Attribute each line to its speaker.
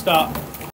Speaker 1: Stop.